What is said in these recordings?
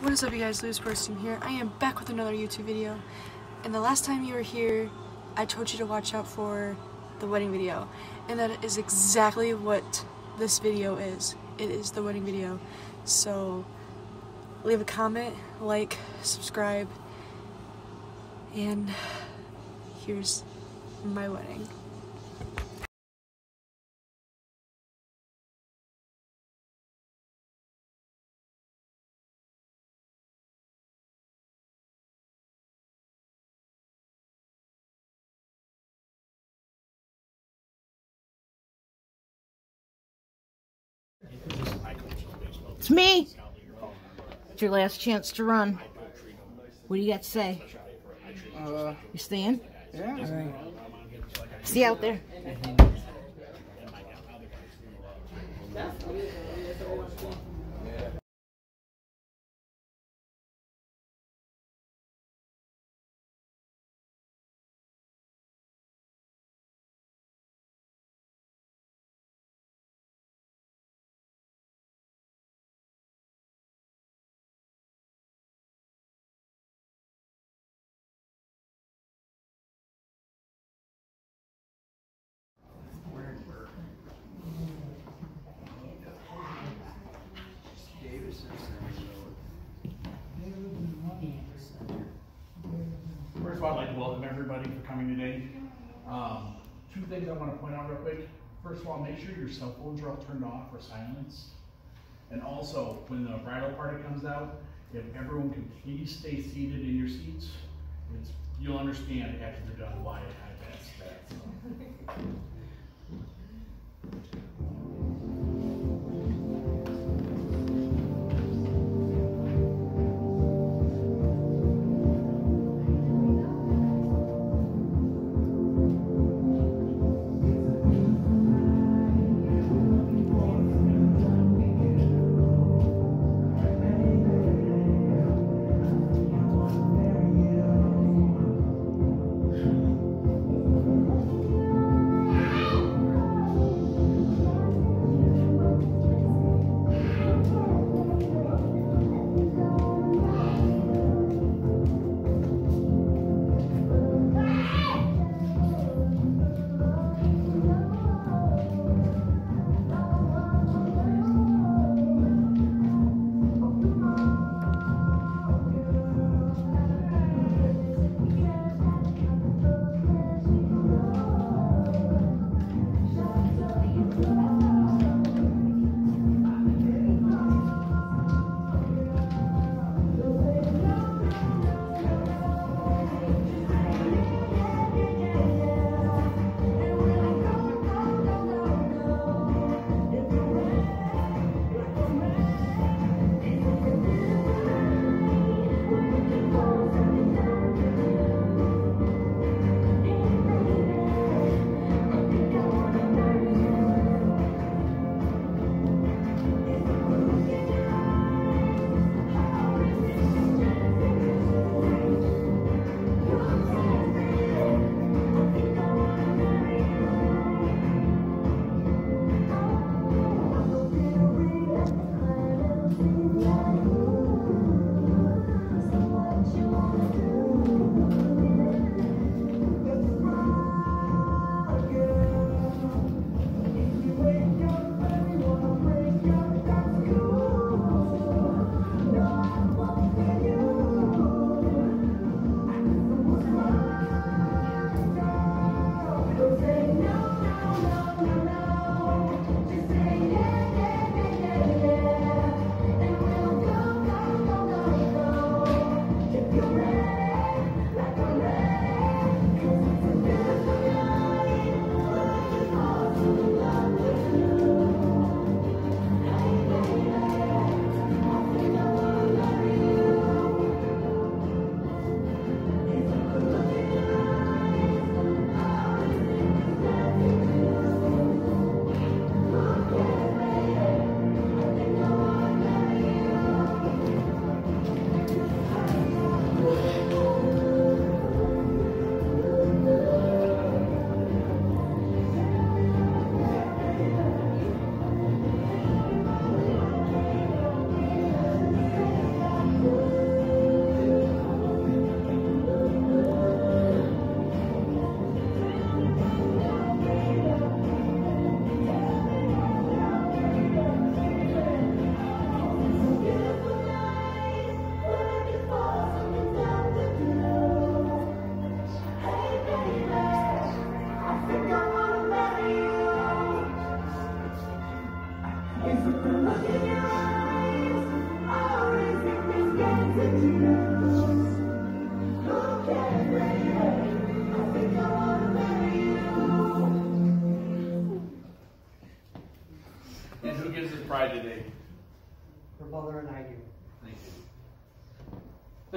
What is up you guys, Lewis Person here. I am back with another YouTube video. And the last time you were here, I told you to watch out for the wedding video. And that is exactly what this video is. It is the wedding video. So, leave a comment, like, subscribe, and here's my wedding. It's me. It's your last chance to run. What do you got to say? Uh, You staying? yeah. All right. See you out there. First of everybody for coming today. Um, two things I want to point out real quick. First of all, make sure your cell phones are all turned off or silenced. And also, when the bridal party comes out, if everyone can please stay seated in your seats, you'll understand after they're done why that's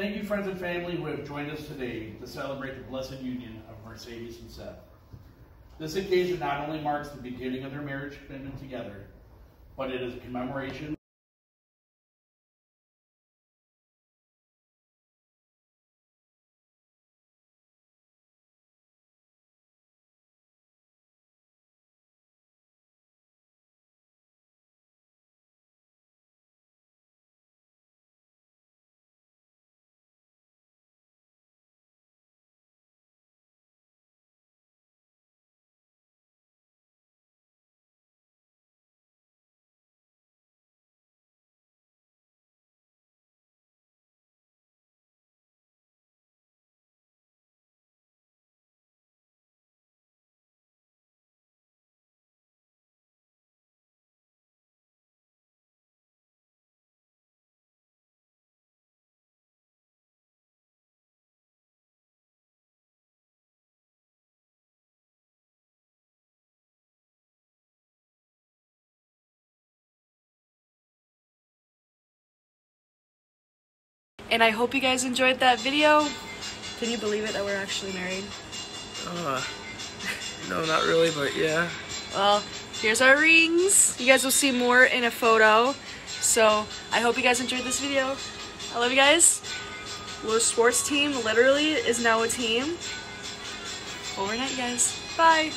Thank you, friends and family who have joined us today to celebrate the blessed union of Mercedes and Seth. This occasion not only marks the beginning of their marriage commitment together, but it is a commemoration And I hope you guys enjoyed that video. Can you believe it that we're actually married? Uh, no, not really, but yeah. Well, here's our rings. You guys will see more in a photo. So I hope you guys enjoyed this video. I love you guys. Lewis Sports team literally is now a team. Overnight, you guys. Bye.